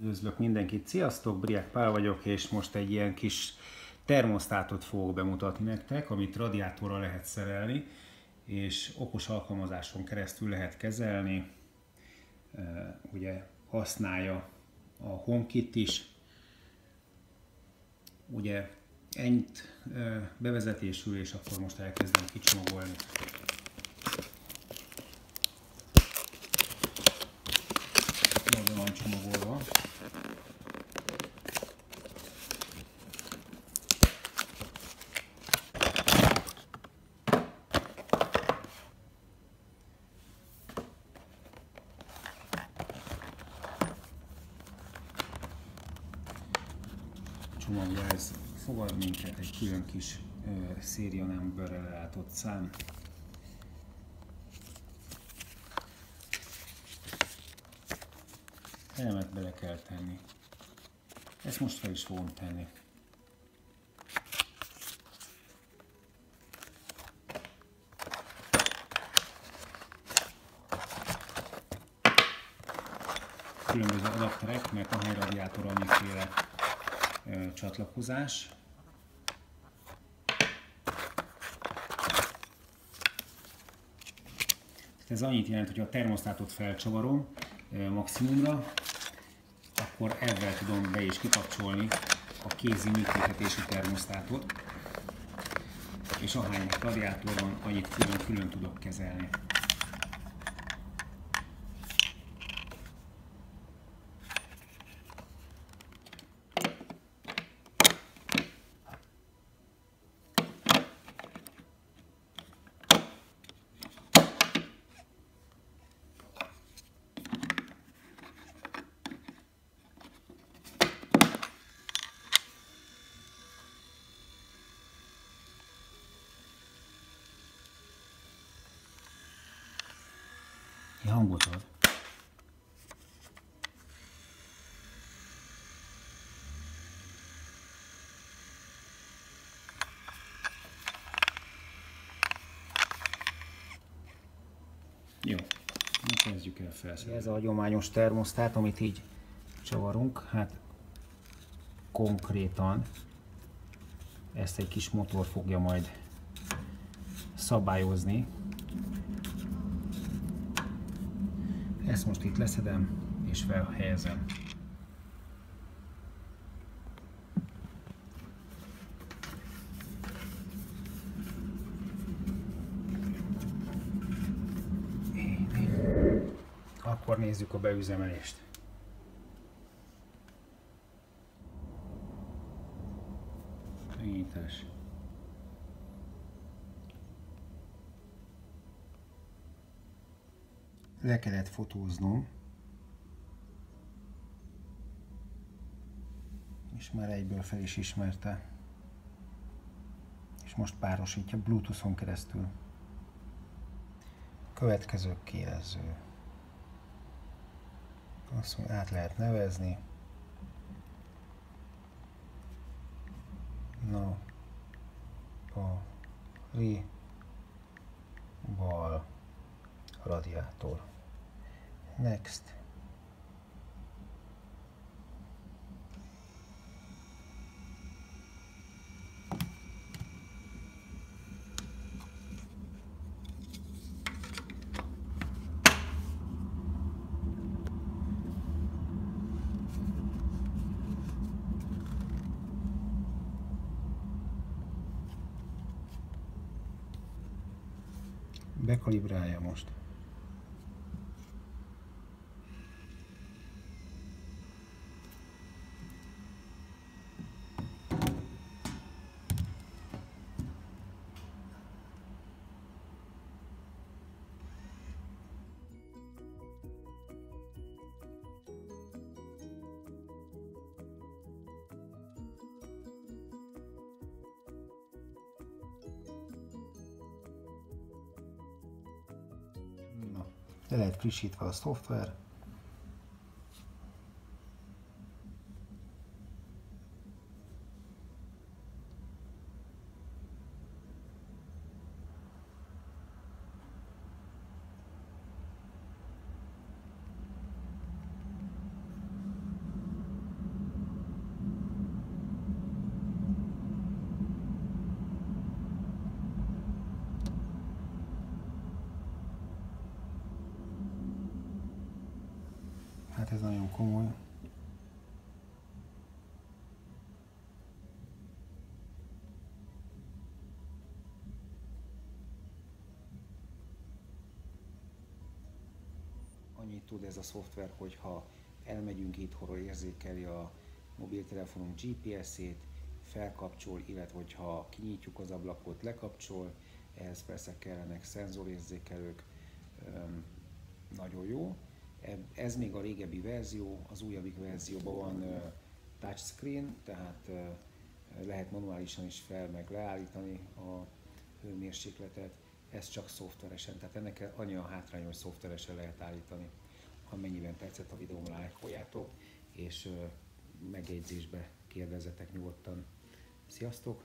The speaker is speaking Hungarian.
Üdvözlök mindenkit, sziasztok, Briák Pál vagyok, és most egy ilyen kis termosztátot fogok bemutatni nektek, amit radiátorra lehet szerelni, és okos alkalmazáson keresztül lehet kezelni. Ugye használja a HomeKit is. Ugye ennyit bevezetésül, és akkor most elkezdem kicsomagolni. van csomagolva. Csomagja ez fogad minket egy külön kis széria numberrel ellátott szám. Elemet bele kell tenni. Ezt most fel is fogom tenni. Különböző adapterek, mert a helyradiátor annyiféle csatlakozás. Ez annyit jelent, hogy a termosztátot felcsavarom maximumra, akkor ezzel tudom be is kikapcsolni a kézi működtetési termosztátot, és ahány radiátor van, annyit külön-külön tudok kezelni. Hangot ad. Jó, kezdjük el felszerelni. Ez a hagyományos termosztát, amit így csavarunk, hát konkrétan ezt egy kis motor fogja majd szabályozni, Ezt most itt leszedem és felhelyezem. Akkor nézzük a beüzemelést. Le kellett fotóznom, és már egyből fel is ismerte. És most párosítja Bluetooth-on keresztül. Következő kijelző. Azt mondja, át lehet nevezni. Na, a ri, bal, radiátor. Next. bekalibrálja most. Le lehet frissítve a szoftver, nagyon komoly. Annyit tud ez a szoftver, hogy ha elmegyünk itthonról, érzékeli a mobiltelefonunk GPS-ét, felkapcsol, illetve hogyha kinyitjuk az ablakot, lekapcsol, ehhez persze kellenek szenzorérzékelők, nagyon jó. Ez még a régebbi verzió, az újabbik verzióban van touchscreen, tehát lehet manuálisan is fel meg leállítani a hőmérsékletet, ez csak szoftveresen, tehát ennek annyi a hátrány, hogy szoftveresen lehet állítani, amennyiben tetszett a videóm, lájkoljátok, és megjegyzésbe kérdezzetek nyugodtan. Sziasztok!